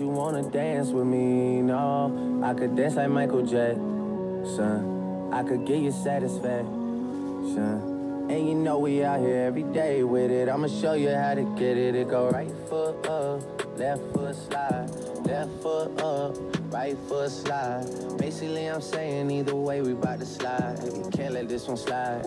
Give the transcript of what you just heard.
You wanna dance with me? No, I could dance like Michael Jackson. I could get you satisfaction. And you know we out here every day with it. I'ma show you how to get it. It go right foot up, left foot slide, left foot up, right foot slide. Basically, I'm saying either way we bout to slide. You can't let this one slide.